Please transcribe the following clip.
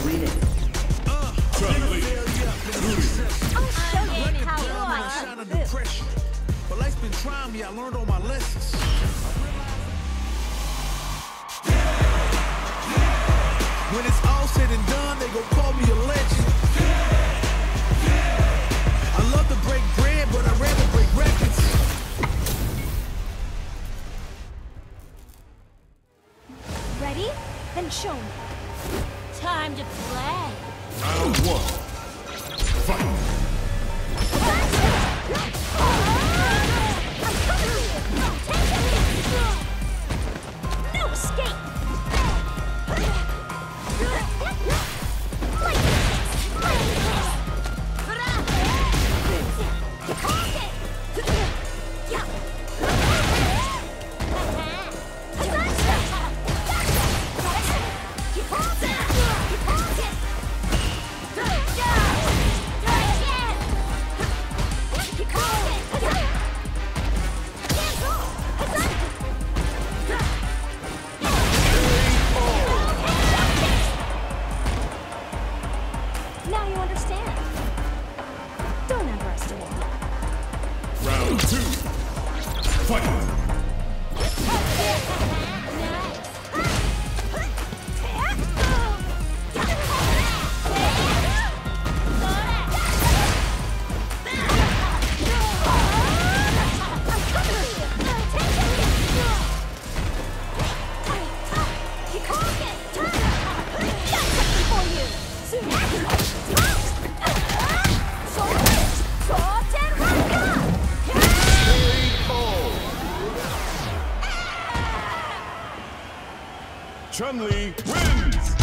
I'll show you I. But life's been trying me, I learned all my lessons. When it's all said and done, they gon' call me a legend. I love to break bread, but I'd rather break records. Ready? Then show me. Time to play. Round one. Fight. Understand. Don't underestimate me. Round two. Fight. Chun-Li wins.